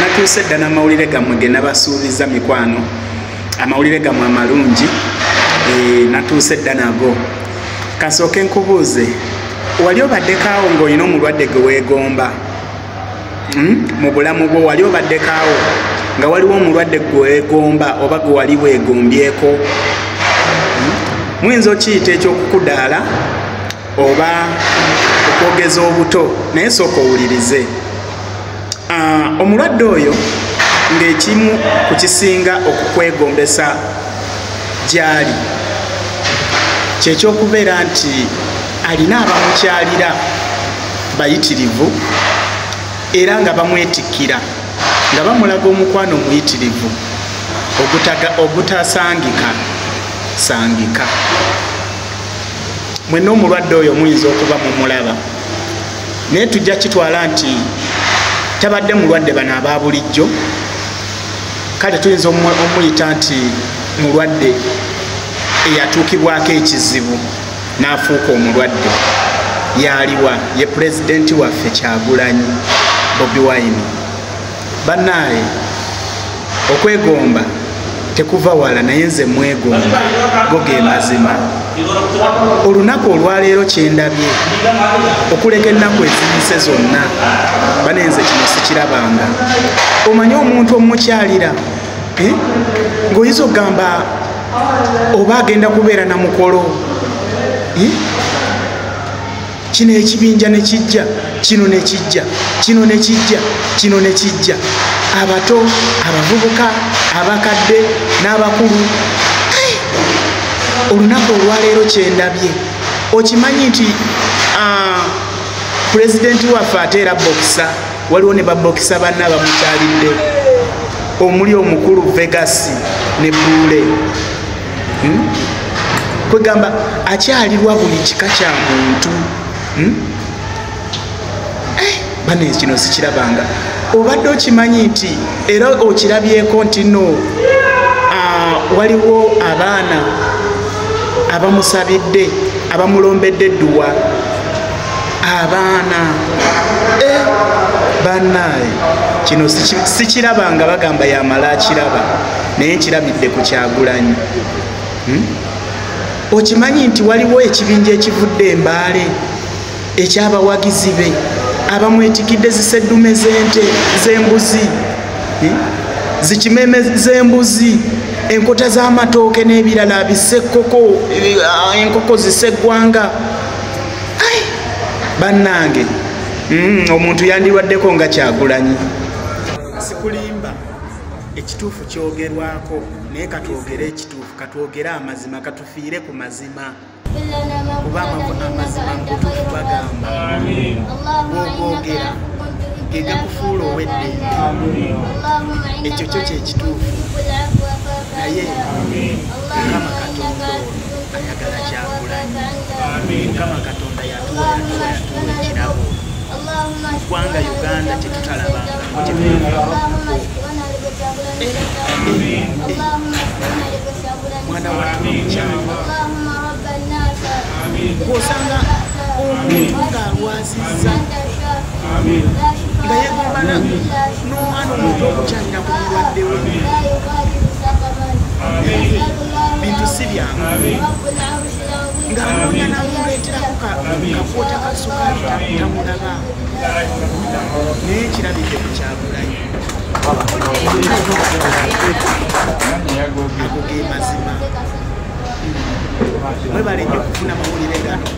natuuse dda n'amawulire gammwe ge nabasuubiza mikwano amawulire gammwe amalungi e, natuuse dda nago kasooke nkubuuze wali obaddekaawo ng'olina omulwadde gwe weegomba hmm? mu bulamu bwo wali obaddekaawo nga waliwo omulwadde gwe weegomba oba gwe wali weegombyeko hmm? muyinza okiyita ekyokukudaala oba okwogeza obuto naye sooka owulirize omulwadde oyo ng'ekimu ku kisinga okukwegombesa gy'ali. Kyekyokubeera nti alina abamukyalira bayitirivu era nga bamwetikkira nga bamulaga omukwano muyitirivu ogutasangika sangika. Mwenna omulwadde oyo muyinza okuba mumulaba. Naye tujja kitwala nti tabadde mulwadde bano aba bulijjo. Kale tuyinza omuyita nti mulwadde eyatuukibwako ekizibu n'afuuka omulwadde. Yaliwa ye pulezidenti waffe kyagulanyi bobi wine. Bannaaye okwegomba tekuva wala naye nze mwegomba go ge mazima olunaku olwaleero kyendabye okuleka ennaku eziyise zonna. Banenze kino sikirabanga. Omanye omuntu omukyalira eh? ng'oyinza okugamba oba agenda kubeera namukolo eh? kino ekibinja nekijja kino nekijja kino nekijja kino nekijja abato abavubuka abakadde n'abakulu olunaku olwaleero kyendabye okimanyi nti pulezidenti waffe ate era bokisa waliwo ne babokisa banna abamukyalidde. Omuli omukulu vegasi ne buule hmm? kwegamba akyalirwa buli kika kya muntu. Hmm? eh, bane kino sikirabanga. Obadde okimanyi nti era okirabyeko nti no waliwo abaana abamusabidde abamulombedde edduwa abaana. Eh, bannaaye kino sikirabanga bagamba yamala akiraba naye nkirabidde ku kyagulanyi. Hmm? okimanyi nti waliwo ekibinja ekivudde embaale ekyabawagizi be abamwetikidde ziseddume zente zembuzi. Zikimeme zembuzi enkota z'amatooke n'ebirala bisekkoko enkoko ziseggwanga. Bannange omuntu yandirwaddeko nga kyagulanyi. Sikulimba ekituufu kyogerwako naye katwogere ekituufu katwogere amazima katufiire ku mazima. Kuba amazima mubutuufu bagamba bwogogera gegakufuula ow'eddembe ekyo kyo kyekituufu naye mukama katonda ayagala kyagulanyi mukama katonda yatuwa yatuwa yatuwa ekirabo ggwanga uganda tetutalabangako mwana watukyalo bwosanga omuntu ng'alwaziza nga yegombana n'omwana omuntu okukyalira ku mulwaddewe bintu si byangu ng'anoonya namuleeterako kakwota kasukaali tamulaba naye kirabidde ku kyagulayo ago ge mazima. Mwebale nnyo okufuna mawulire gano.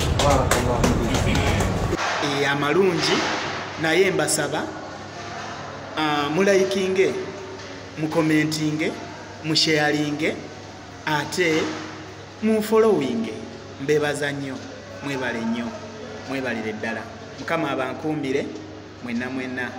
Amalungi naye mbasaba mulayikinge mukomentinge musheyalinge ate munfolowinge. Mbebaza nnyo mwebale nnyo mwebalire ddala. Mukama abankumbire mwenna mwenna